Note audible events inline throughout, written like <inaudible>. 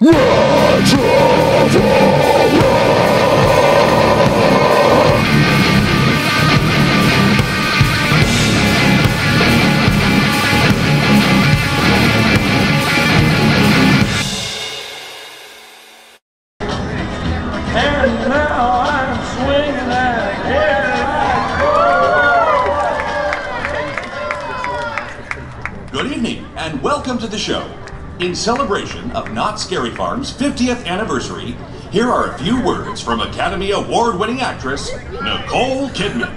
Good evening, and welcome to the show. In celebration Knott's Scary Farm's 50th anniversary, here are a few words from Academy Award winning actress Nicole Kidman.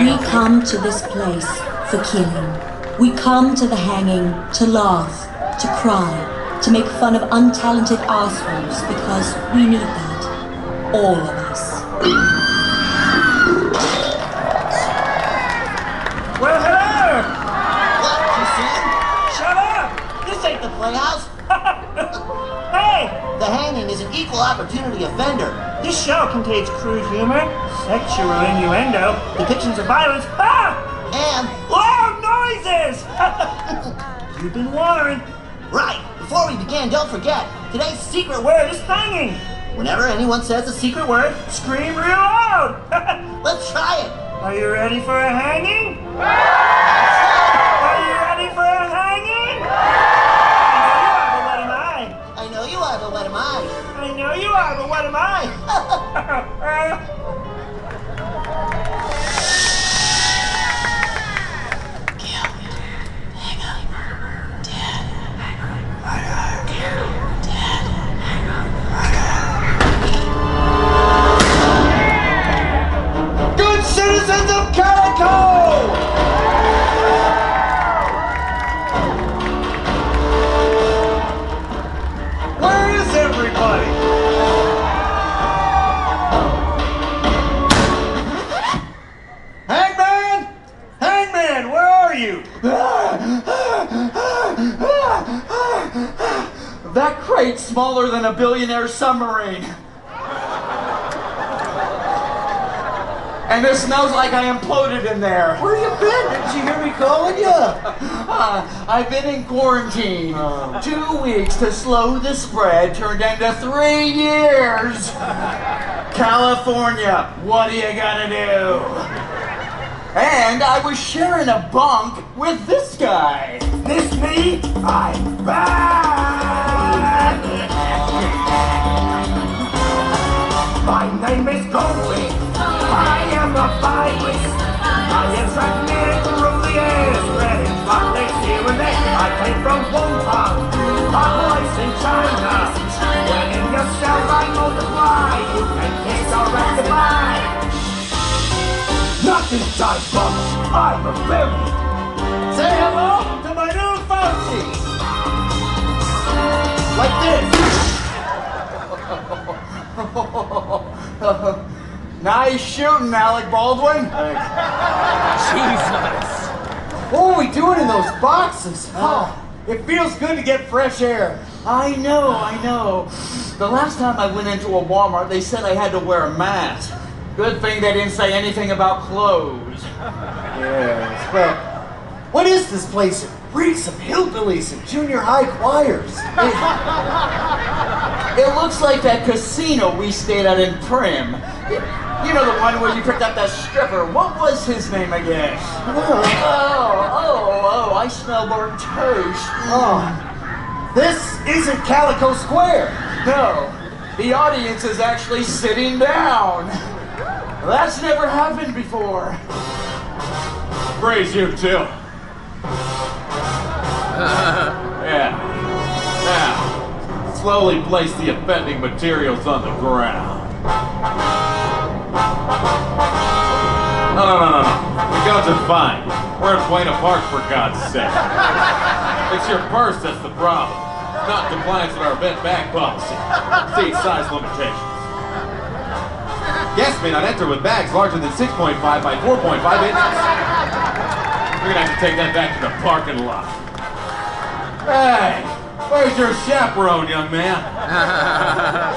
We come to this place for killing. We come to the hanging to laugh, to cry, to make fun of untalented assholes because we need that. All of The hanging is an equal opportunity offender. This show contains crude humor, sexual innuendo, depictions of violence, ah! And, Loud noises! <laughs> You've been warned. right, before we begin, don't forget, today's secret Word word is hanging. Whenever anyone says a secret word, Scream real loud. <laughs> let's try it. Are you ready for a hanging? What am I? <laughs> than a billionaire submarine. And it smells like I imploded in there. Where you been? Didn't you hear me calling you? Uh, I've been in quarantine. Two weeks to slow the spread turned into three years. California, what are you gonna do? And I was sharing a bunk with this guy. this me? I'm back! My name is Goldie. I am a virus. I am transmitted through the air, spreading spotlights here and there. I came from Wuhan, a place in China. When in your cells I multiply, you can kiss or rectify. Not this time, bum. I'm a berry. Nice shooting, Alec Baldwin. Jesus. What are we doing in those boxes? Oh, it feels good to get fresh air. I know, I know. The last time I went into a Walmart, they said I had to wear a mask. Good thing they didn't say anything about clothes. Yes, but what is this place? It reeks of hillbillies and junior high choirs. <laughs> It looks like that casino we stayed at in Primm. You know the one where you picked up that stripper. What was his name again? Oh, oh, oh, I smell burnt toast. Oh, this isn't Calico Square. No, the audience is actually sitting down. That's never happened before. Praise you too. <laughs> yeah. Now, slowly place the offending materials on the ground. No, no, no, no, no. The guns are fine. We're at Buena Park, for God's sake. It's your purse that's the problem. Not compliance with our event bag policy. See size limitations. Guests may not enter with bags larger than 6.5 by 4.5 inches. We're gonna have to take that back to the parking lot. Hey, where's your chaperone, young man? <laughs>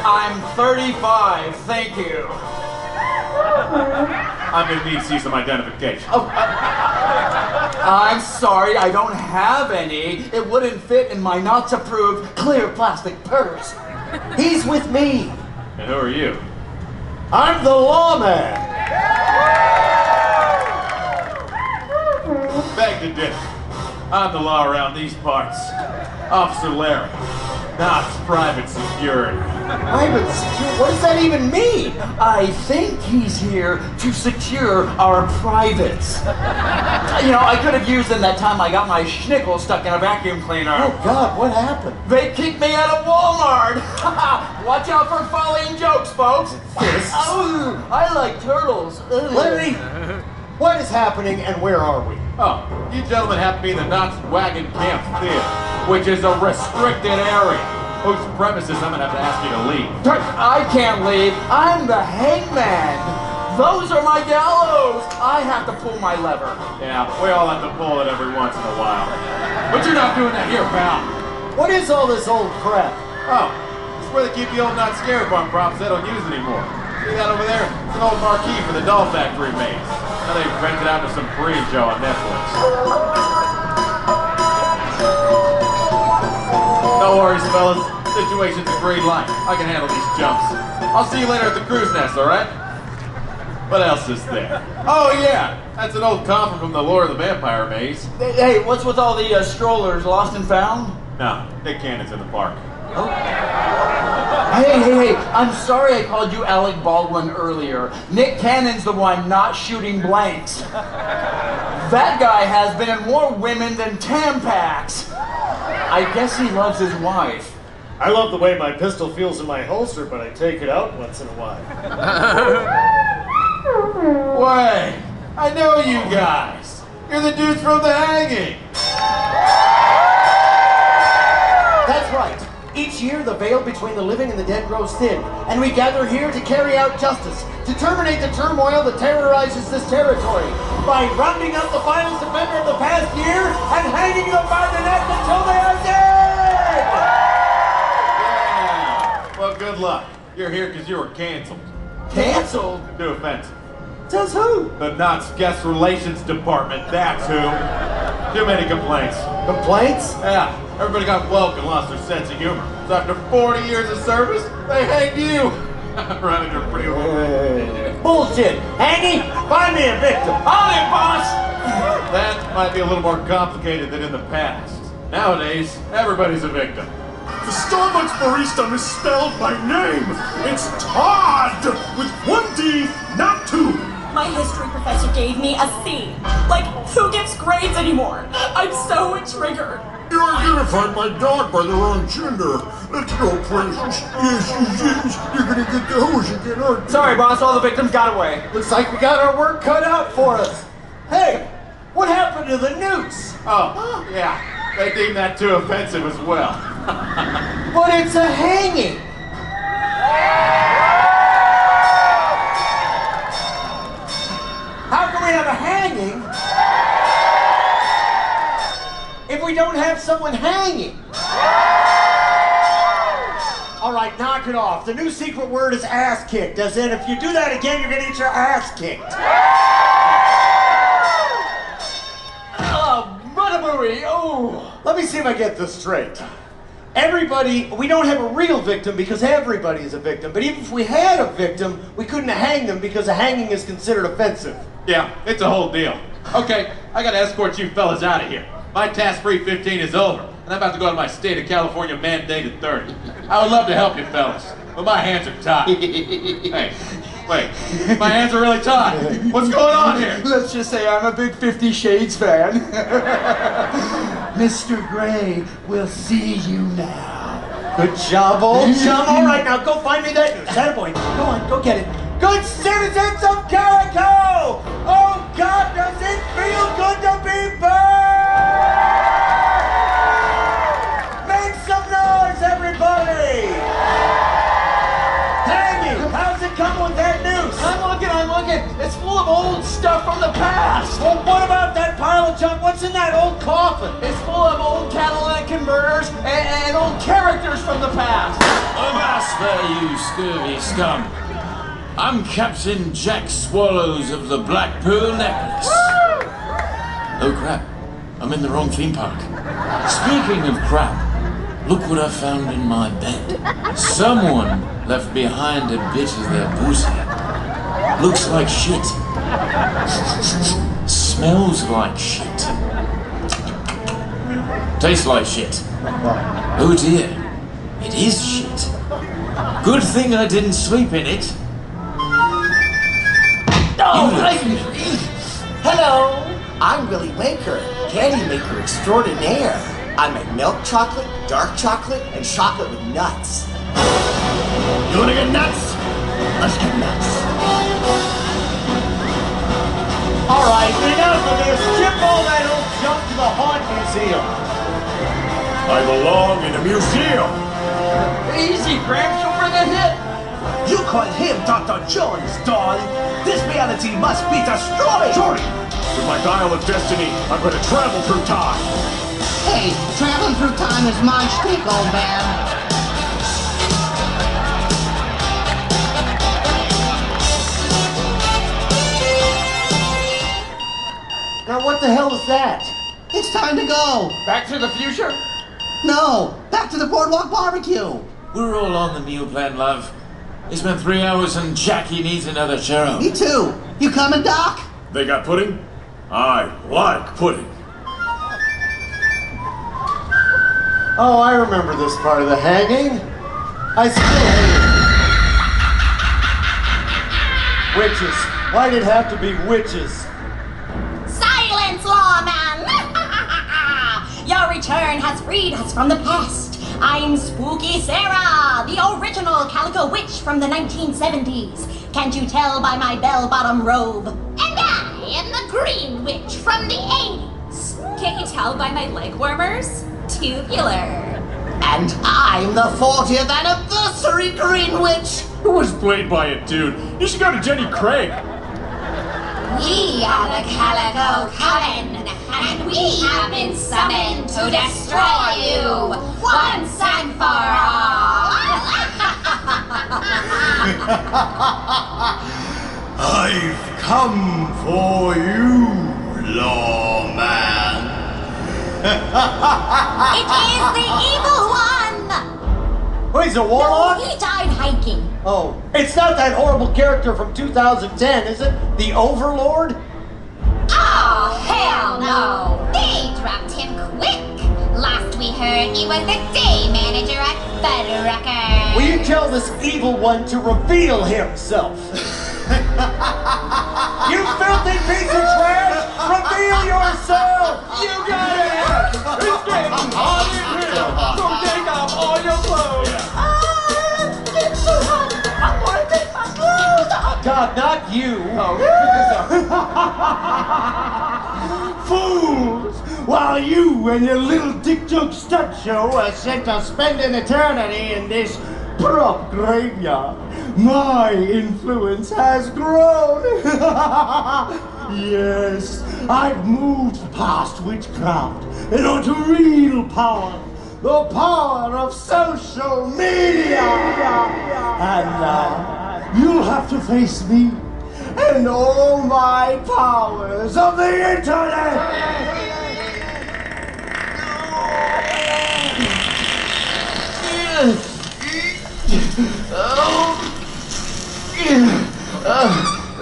I'm 35, thank you. I'm gonna need to see some identification. Oh, uh, I'm sorry, I don't have any. It wouldn't fit in my not-approved clear plastic purse. He's with me. And who are you? I'm the lawman. Beg to differ. I'm the law around these parts. Officer Larry. Knott's private security. Private security? What does that even mean? I think he's here to secure our privates. You know, I could have used them that time I got my schnickel stuck in a vacuum cleaner. Oh God, what happened? They kicked me out of Walmart. <laughs> Watch out for falling jokes, folks. Fists. Oh, I like turtles. Ugh. Larry, what is happening and where are we? Oh, you gentlemen have to be in the Knott's Wagon Camp Theater, which is a restricted area. Whose premises I'm gonna have to ask you to leave. I can't leave. I'm the hangman. Those are my gallows. I have to pull my lever. Yeah, we all have to pull it every once in a while. But you're not doing that here, pal. What is all this old crap? Oh, it's where they keep the old Knott's Scary Farm props they don't use anymore. See that over there? It's an old marquee for the Doll Factory mates. Now they've rented out to some free show on Netflix. No worries, fellas. Situation's a green light. I can handle these jumps. I'll see you later at the cruise nest, alright? What else is there? Oh, yeah! That's an old coffer from the lore of the Vampire Maze. Hey, hey, what's with all the uh, strollers lost and found? No, Nick Cannon's in the park. Hey, hey, hey, I'm sorry I called you Alec Baldwin earlier. Nick Cannon's the one not shooting blanks. That guy has been in more women than Tampax. I guess he loves his wife. I love the way my pistol feels in my holster, but I take it out once in a while. <laughs> Wait, I know you guys. You're the dudes from the hanging. That's right. Each year, the veil between the living and the dead grows thin, and we gather here to carry out justice, to terminate the turmoil that terrorizes this territory, by rounding up the finest offender of the past year and hanging them by the neck until they are dead! Yeah. Well, good luck. You're here because you were canceled. Canceled? Too offensive. Says who? The Knott's Guest Relations Department, that's who. Too many complaints. Complaints? Yeah, everybody got woke and lost their sense of humor. So after 40 years of service, they hanged you. <laughs> Running a pretty woman. Bullshit! Hanging? Find me a victim! On it, boss! That might be a little more complicated than in the past. Nowadays, everybody's a victim. The Starbucks barista misspelled my name. It's Todd with one D, not two. My history professor gave me a C. Like, who gives grades anymore? I'm so triggered. You identified my dog by the wrong gender. Let's go places. Yes, yes, yes. You're gonna get the hose again, aren't you? Sorry, boss, all the victims got away. Looks like we got our work cut out for us. Hey, what happened to the noose? Oh, yeah, they deem that too offensive as well. <laughs> But it's a hanging. Don't have someone hanging? All right, knock it off. The new secret word is ass kicked, as in if you do that again, you're gonna get your ass kicked. Oh, Buttabury, oh. Let me see if I get this straight. Everybody, we don't have a real victim because everybody is a victim. But even if we had a victim, we couldn't hang them because a hanging is considered offensive. Yeah, it's a whole deal. Okay, I gotta escort you fellas out of here. My task free 15 is over, and I'm about to go to my state of California mandated 30. I would love to help you fellas, but my hands are tied. <laughs> hey, wait, my hands are really tied. What's going on here? Let's just say I'm a big Fifty Shades fan. <laughs> Mr. Gray will see you now. Good job, old chum. All right, now go find me that news. That boy. Go on, go get it. Good citizens of Calico! Oh God, does it feel good to be back? Old stuff from the past. Well, what about that pile of junk? What's in that old coffin? It's full of old Cadillac converters and, and old characters from the past. Avast there, you scurvy scum! I'm Captain Jack Swallows of the Blackpool Necklace. Oh crap, I'm in the wrong theme park. Speaking of crap, look what I found in my bed. Someone left behind a bit of their booty. Looks like shit. Smells like shit. Tastes like shit. Oh dear, it is shit. Good thing I didn't sleep in it. Oh, You look I- Hello, I'm Willy Maker, candy maker extraordinaire. I make milk chocolate, dark chocolate, and chocolate with nuts. You wanna get nuts? Let's get nuts. All right, enough of this. Ship all that old junk to the Haunt Museum. I belong in a museum. Easy, Gramps, you'll bring a hit. You call him Dr. Jones, doll. This reality must be destroyed. Jory, with my dial of destiny, I'm going to travel through time. Hey, traveling through time is my shtick, old man. What the hell is that? It's time to go. Back to the future? No, back to the boardwalk barbecue. We're all on the meal plan, love. It's been three hours and Jackie needs another churro. Me too. You coming, Doc? They got pudding? I like pudding. Oh, I remember this part of the hanging. I still hate it. Witches. Why'd it have to be witches? Return has freed us from the past. I'm Spooky Sarah, the original Calico Witch from the 1970s. Can't you tell by my bell-bottom robe? And I am the Green Witch from the 80s. Can't you tell by my leg warmers? Tubular. And I'm the 40th anniversary Green Witch. Who was played by a dude? You should go to Jenny Craig. We are the Calico Coven, and we have been summoned to destroy you once and for all. <laughs> I've come for you, lawman. <laughs> It is the evil one! Oh, he's a warlock? No, he died hiking. Oh, it's not that horrible character from 2010, is it? The Overlord? Oh, hell no! They dropped him quick. Last we heard, he was the day manager at Fuddruckers. Will you tell this evil one to reveal himself? <laughs> you filthy piece of trash! Reveal yourself! You got it! It's getting hot in here, so take off all your clothes. God, not you! <laughs> Fools! While you and your little dick joke stunt show are set to spend an eternity in this prop graveyard, my influence has grown. <laughs> yes, I've moved past witchcraft and onto real power. The power of social media! And now, you'll have to face me and all my powers of the internet!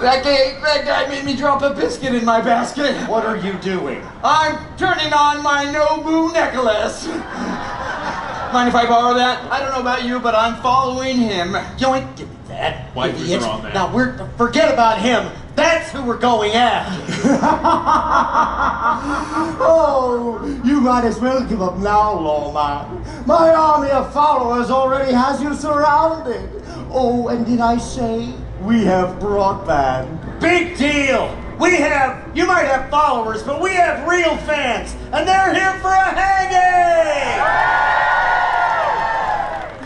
That guy, that guy made me drop a biscuit in my basket. What are you doing? I'm turning on my Nobu necklace. Mind if I borrow that? I don't know about you, but I'm following him. Yoink, that. Wipers idiot. on that. Now we're forget about him. That's who we're going after. <laughs> oh, you might as well give up now, lawman. My army of followers already has you surrounded. Oh, and did I say we have broadband? Big deal. We have. You might have followers, but we have real fans, and they're here for a hanging.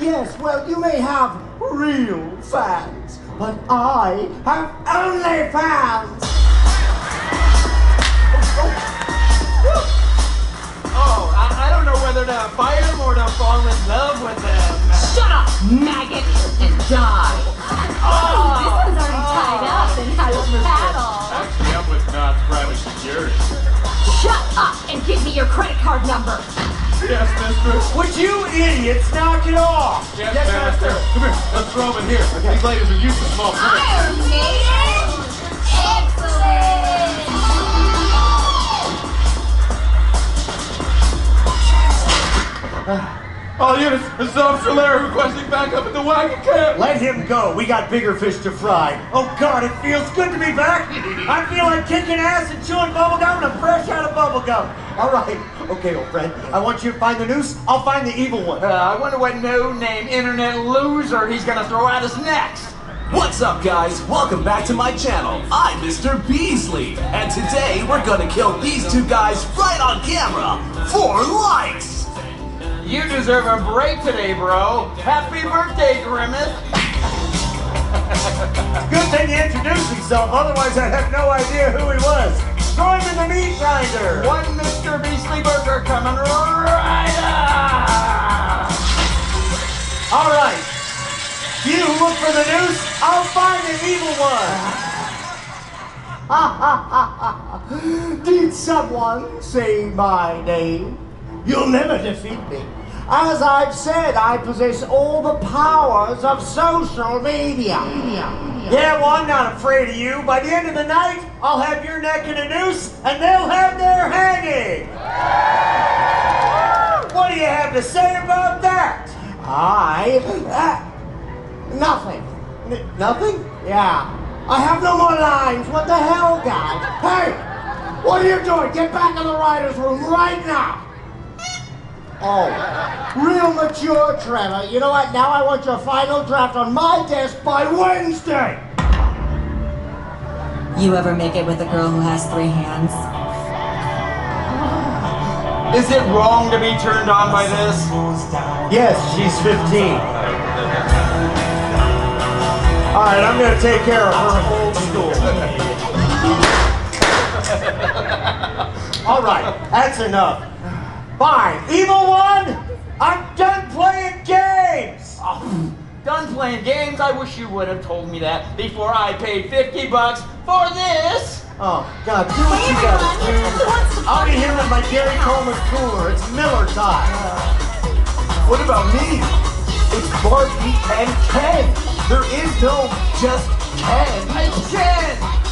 Yes, well, you may have real fans, but I have only fans. Oh, I, I don't know whether to fight him or to fall in love with him. Shut up, maggot, and die. Oh, oh this one's already oh. tied up and has a paddle. Actually, I'm with Knott's private security. Shut up and give me your credit card number. Yes, mistress. Would you idiots knock it off? Yes, master. Come here. Let's throw them in here. These ladies are used to small print. Iron Maiden? Excellent! Ah. All units, this is Officer Larry requesting backup at the wagon camp. Let him go. We got bigger fish to fry. Oh God, it feels good to be back. I feel like kicking ass and chewing bubblegum and I'm fresh out of bubblegum. All right. Okay, old friend. I want you to find the noose. I'll find the evil one. Uh, I wonder what no-name internet loser he's gonna throw at us next. What's up, guys? Welcome back to my channel. I'm Mr. Beasley, and today we're gonna kill these two guys right on camera for likes. You deserve a break today, bro. Happy birthday, Grimace. <laughs> Good thing he introduced himself, otherwise I'd have no idea who he was. Throw him in the meat grinder. One Mr. Beastly Burger coming right up. All right. You look for the noose. I'll find the evil one. Ha ha ha ha! Did someone say my name? You'll never defeat me. As I've said, I possess all the powers of social media. Yeah, well, I'm not afraid of you. By the end of the night, I'll have your neck in a noose, and they'll have their hanging. What do you have to say about that? I. Uh, nothing. N- nothing? Yeah. I have no more lines. What the hell, guy? Hey! What are you doing? Get back in the writer's room right now! Oh, real mature, Trevor. You know what? Now I want your final draft on my desk by Wednesday! You ever make it with a girl who has three hands? Is it wrong to be turned on by this? Yes, she's 15. All right, I'm gonna take care of her old school. <laughs> All right, that's enough. Fine, evil one, I'm done playing games. Oh, done playing games? I wish you would have told me that before I paid 50 bucks for this. Oh God, do what you gotta do. I'll be here with my Gary Coleman cooler. It's Miller time. What about me? It's Barbie and Ken. There is no just Ken. Hey, Ken!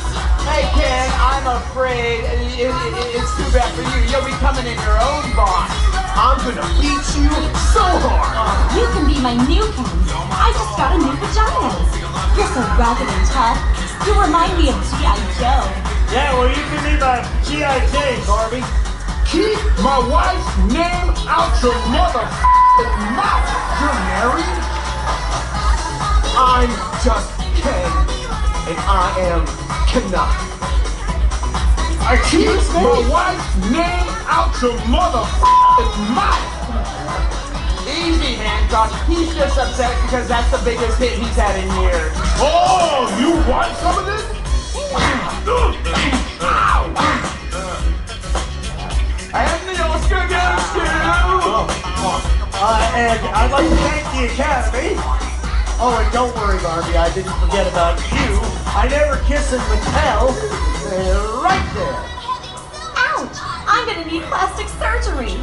Hey, Ken, I'm afraid it, it, it- it's too bad for you. You'll be coming in your own box. I'm gonna beat you so hard. Uh, you can be my new Ken. I just got a new pajamas. You're so rugged and tough. You remind me of G.I. Joe. Yeah, well, you can be my G.I. Jane, Barbie. Keep my wife's name out your mother mouth. You're married? I'm just Ken, and I am cannot. I keep my wife's name out your mother mouth. Easy, Hancock. He's just upset because that's the biggest hit he's had in years. Oh, you want some of this? And the Oscar goes to... Uh, and I'd like to thank the Academy. Oh, and don't worry, Barbie, I didn't forget about you. I never kiss and Mattel. Uh, right there. Ouch! I'm gonna need plastic surgery.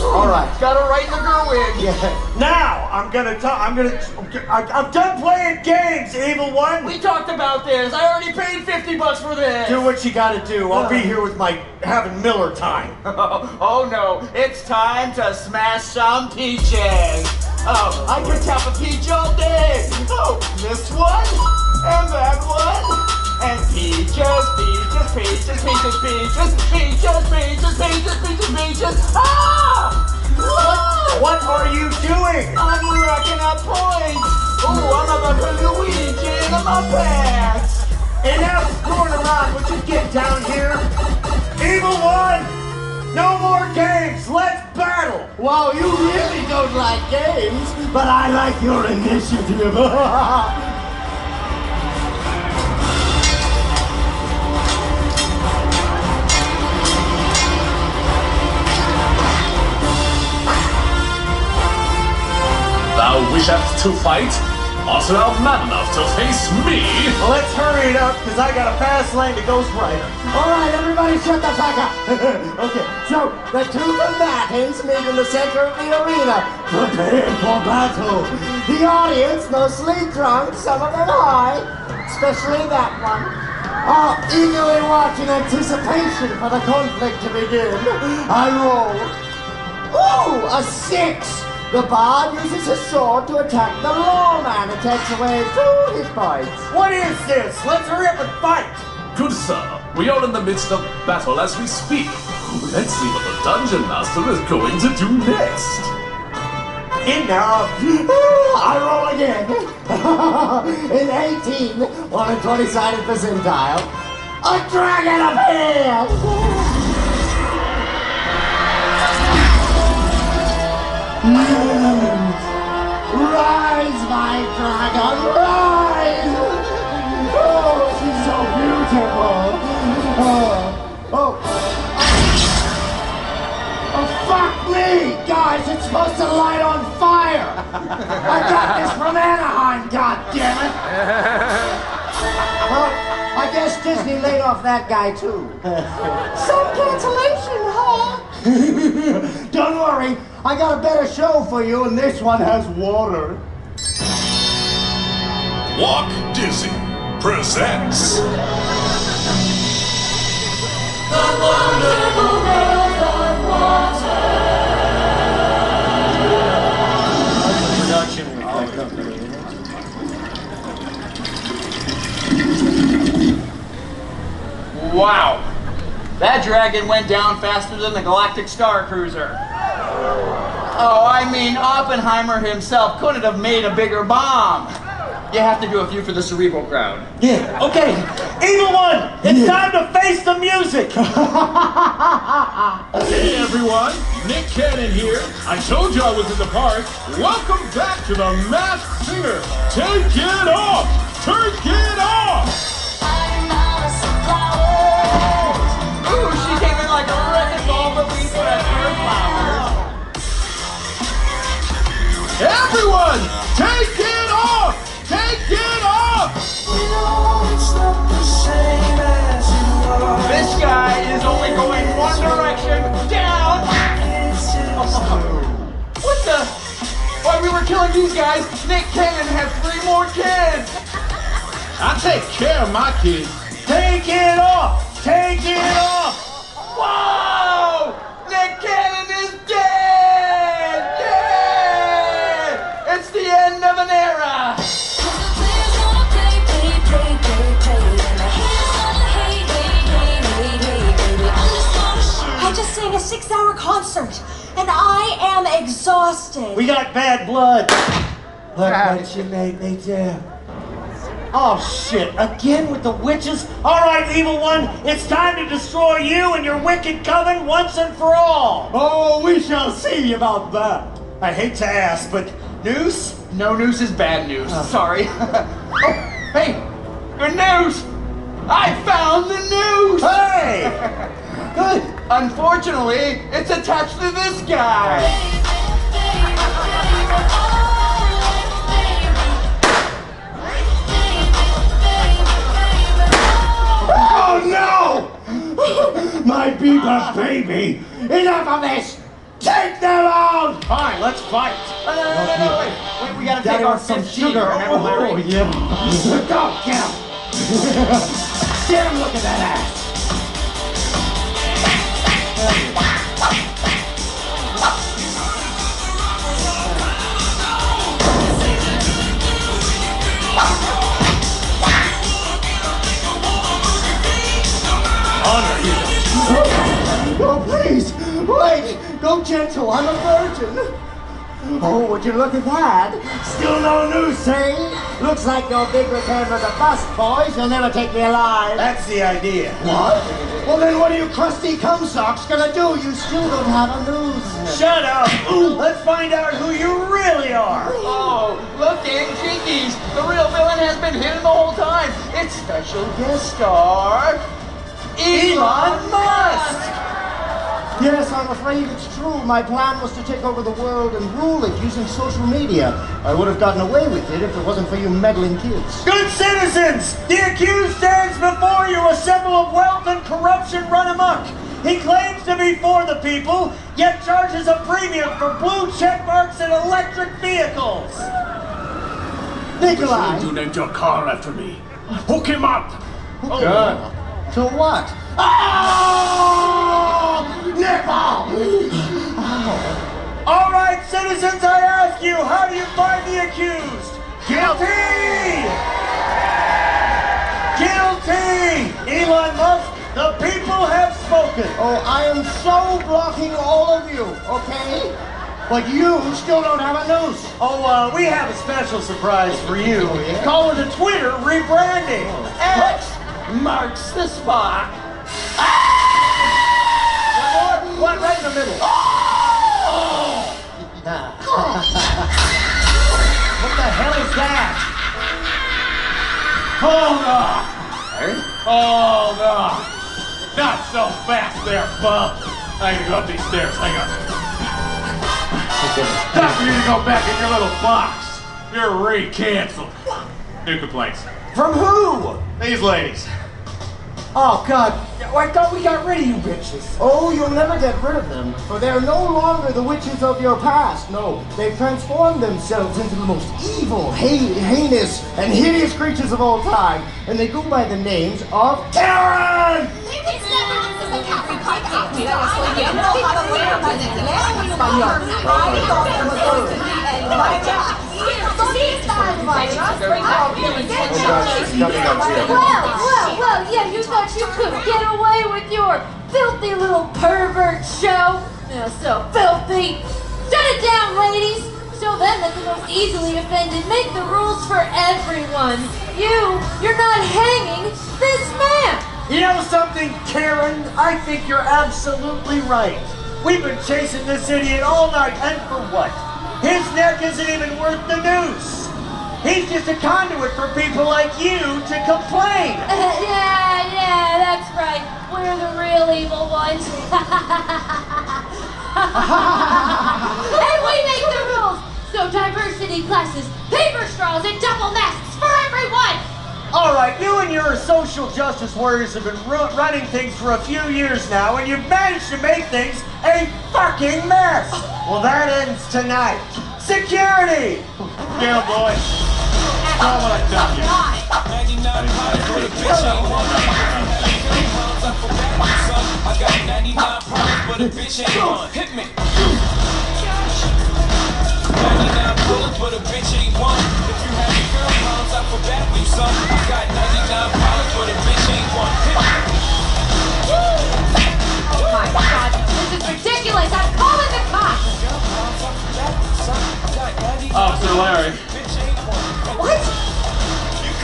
All right. Got it right in the girl wig. Yeah. Now I'm gonna talk. I'm gonna. I- I'm done playing games, evil one. We talked about this. I already paid 50 bucks for this. Do what you gotta do. I'll be here with my having Miller time. <laughs> oh no, it's time to smash some peaches. Oh, I could tap a peach all day. Oh, this one, and that one. And peaches, peaches, peaches, peaches, peaches, peaches, peaches, peaches, peaches, peaches. Ah! Ah! What are you doing? I'm racking up points. Ooh, I'm about to Luigi in my pants. Enough screwing around. Would you get down here? Evil one! No more games! Let's battle! Well, you really don't like games, but I like your initiative. <laughs> Thou wishest to fight? Also now man enough to face me. Well, let's hurry it up, because I got a fast lane to Ghost Rider. All right, everybody shut the fuck up. <laughs> okay, so the two combatants meet in the center of the arena, prepared for battle. The audience, mostly drunk, some of them high, especially that one, are eagerly watching anticipation for the conflict to begin. I roll. Ooh, a six! The bard uses his sword to attack the lawman and takes away two hit points. What is this? Let's hurry up and fight! Good sir, we are in the midst of battle as we speak. Let's see what the dungeon master is going to do next. Enough! <laughs> I roll again! <laughs> In 18 on a 20 sided percentile, a dragon appears! Rise, my dragon, rise! Oh, she's so beautiful! Oh, oh. Oh, fuck me! Guys, it's supposed to light on fire! I got this from Anaheim, goddammit! Well, <laughs> oh. I guess Disney laid off that guy too. <laughs> Some cancellation, huh? <laughs> Don't worry, I got a better show for you, and this one has water. Walk Dizzy presents. Wow. That dragon went down faster than the Galactic Star Cruiser. Oh, I mean, Oppenheimer himself couldn't have made a bigger bomb. You have to do a few for the cerebral crowd. Yeah, okay. Evil One, it's time to face the music. <laughs> Hey everyone, Nick Cannon here. I told you I was in the park. Welcome back to the Masked Singer. Take it off! Take it off! Everyone, take it off! Take it off! This guy is only going one direction, down. <laughs> what the? While we were killing these guys, Nick Cannon had three more kids. I take care of my kids. Take it off! Take it off! Whoa! Six hour concert and I am exhausted. We got bad blood. Look what you made me do. Oh shit, again with the witches? Alright, evil one, it's time to destroy you and your wicked coven once and for all. Oh, we shall see about that. I hate to ask, but news? No news is bad news. Oh. Sorry. <laughs> oh, hey, good news! I found the news! Hey! <laughs> Good. Unfortunately, it's attached to this guy. Oh no! My Bebop baby! Enough of this! Take them out! Fine, let's fight. Oh, no, no, no, no, wait. Wait, we gotta take our fifth sugar. Remember, Oh, Larry? yeah. Go, get him! Get him, look at that ass! Oh, please, wait! Go gentle, I'm a virgin. Oh, would you look at that? Still no news, say? Looks like your big return was a bust, boys. You'll never take me alive. That's the idea. What? Well, then what are you crusty cum socks gonna do? You still don't have a news. Shut up! Ooh, let's find out who you really are. Oh, look, gang jinkies! The real villain has been hidden the whole time. It's special guest star Elon Musk. Yes, I'm afraid it's true. My plan was to take over the world and rule it using social media. I would have gotten away with it if it wasn't for you meddling kids. Good citizens, the accused stands before you, a symbol of wealth and corruption run amok. He claims to be for the people, yet charges a premium for blue check marks and electric vehicles. Nikola! You named your car after me. Hook him up! Oh, To what? Oh! Nipple! All right, citizens, I ask you, how do you find the accused? Guilty! Guilty! Elon Musk, the people have spoken. Oh, I am so blocking all of you, okay? But you still don't have a noose. Oh, uh, we have a special surprise for you. yeah. Call it a Twitter rebranding. X marks the spot. Ah! Hold on! Hold on! Not so fast there, bub! I gotta go up these stairs, hang on. Time for you to go back in your little box! You're re-canceled. New complaints. From who? These ladies. Oh, God. I thought we got rid of you bitches. Oh, you'll never get rid of them, for they're no longer the witches of your past. No, they've transformed themselves into the most evil, ha- heinous, and hideous creatures of all time, and they go by the names of Karen! Well, well, your filthy little pervert show? Yeah, so filthy. Shut it down, ladies! Show them that the most easily offended make the rules for everyone. You, you're not hanging this man! You know something, Karen? I think you're absolutely right. We've been chasing this idiot all night, and for what? His neck isn't even worth the noose. He's just a conduit for people like you to complain. <laughs> yeah, yeah, that's right. We're the real evil ones. <laughs> and we make the rules! So diversity classes, paper straws, and double masks for everyone! All right, you and your social justice warriors have been ru- running things for a few years now, and you've managed to make things a fucking mess. Well, that ends tonight. Security! Yeah, boy. Tell them what I tell you. Hit me. 99 bullets, but a bitch ain't one. If you had a girl pounds, I for you some. I got 99 problems, but a bitch ain't one. Hit me. Oh my god, this is ridiculous! Officer oh, Larry.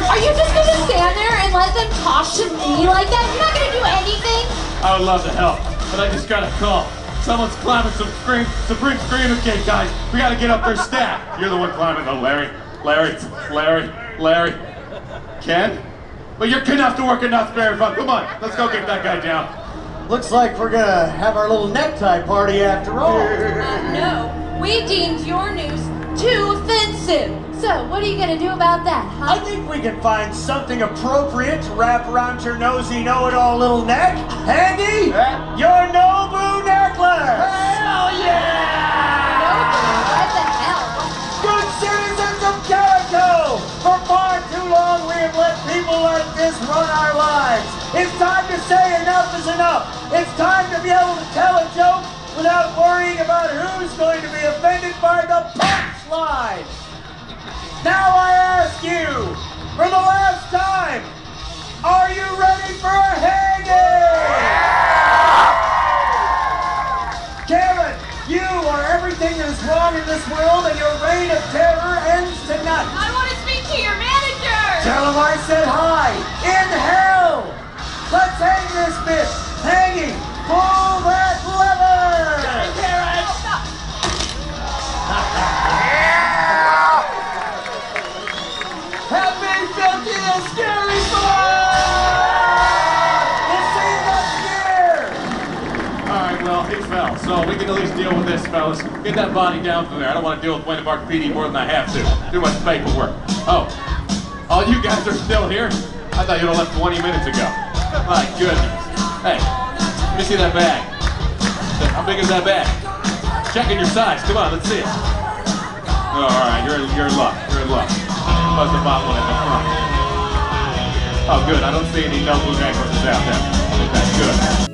What? Are you just gonna stand there and let them talk to me like that? You're not gonna do anything? I would love to help, but I just got a call. Someone's climbing some scream, Supreme Screaming Cake, guys. We gotta get up their stack. You're the one climbing though, Larry. Larry, Larry, Larry. Ken? But you're good enough to work enough very fun. Come on, let's go get that guy down. Looks like we're gonna have our little necktie party after all. Uh, no, we deemed your news too offensive. So, what are you gonna do about that, I think we can find something appropriate to wrap around your nosy know-it-all little neck. Handy? Your Nobu necklace! Hell What the hell? Good citizens of Calico! For far too long we have let people like this run our lives. It's time to say enough is enough. It's time to be able to tell a joke without worrying about who's going to be offended by the punchline. Now I ask you, for the last time, are you ready for a hanging? Karen, you are everything that is wrong in this world, and your reign of terror ends tonight. I want to speak to your manager! Tell him I said hi. In hell. Let's hang this bitch. Hanging. Pull that Get that body down from there. I don't want to deal with Buena Park PD more than I have to. Too much paperwork. Oh, all you guys are still here? I thought you'd have left 20 minutes ago. My goodness. Hey, let me see that bag. How big is that bag? Checking your size. Come on, let's see it. Oh, all right, you're, you're in luck. You're in luck. Must have bought one the front. Oh, good. I don't see any no blue necklaces out there. That's good.